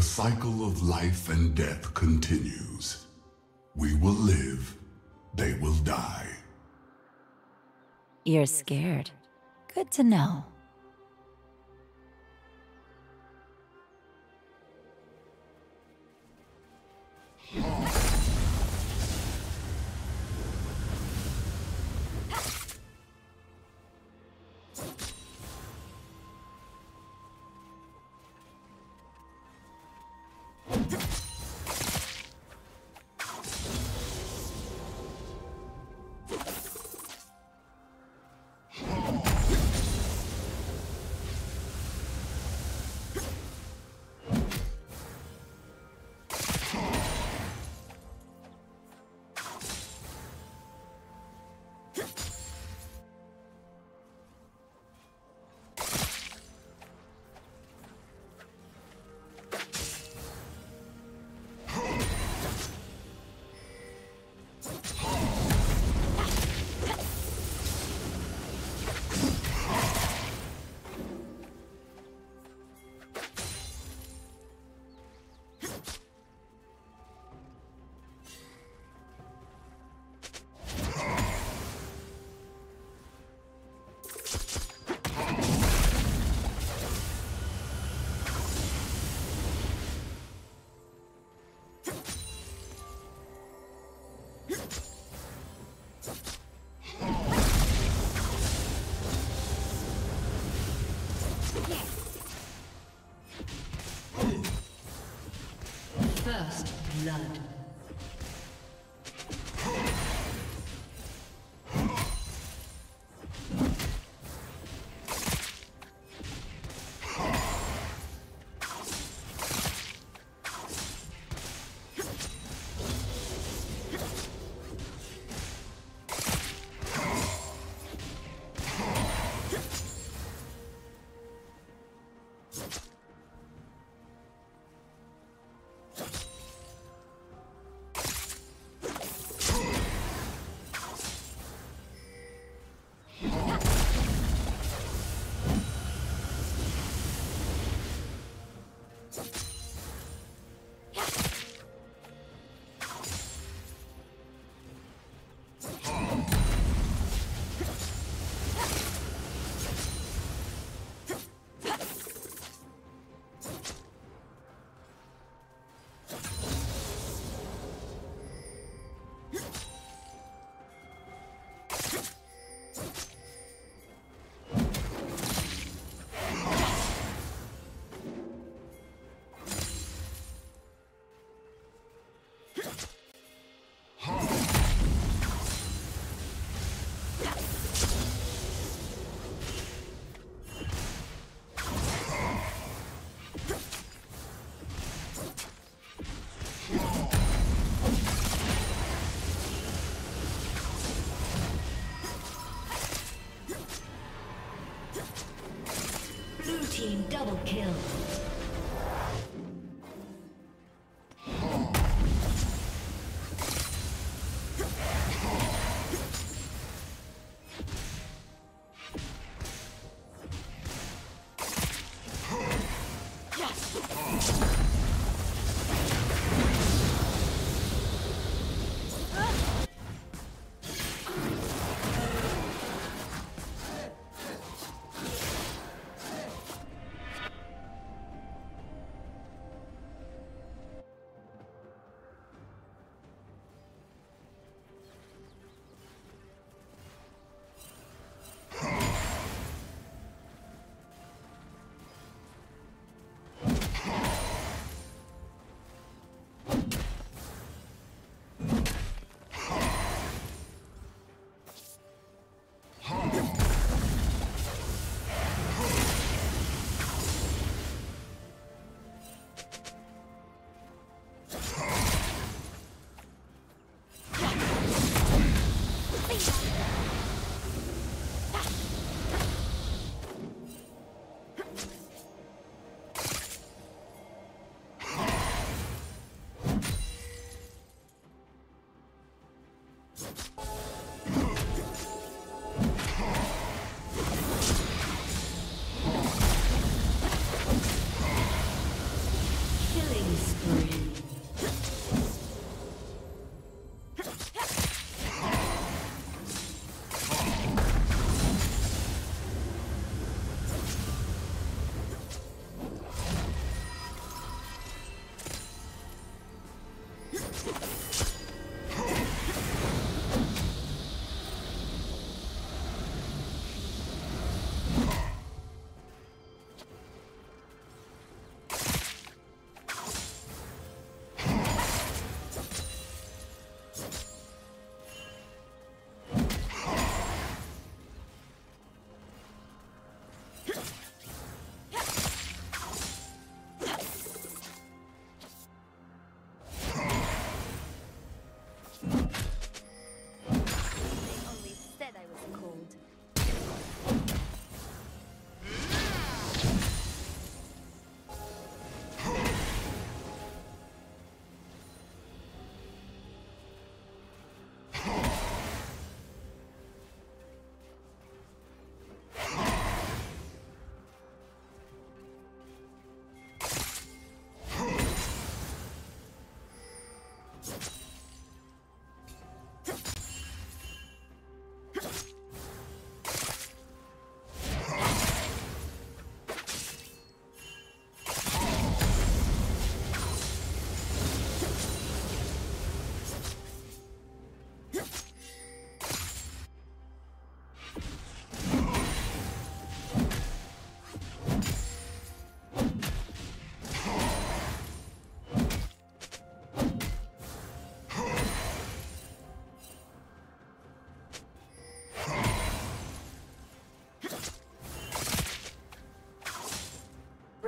The cycle of life and death continues. We will live, they will die. You're scared. Good to know. Blood. Double kill.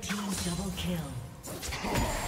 Team double kill.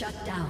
Shut down.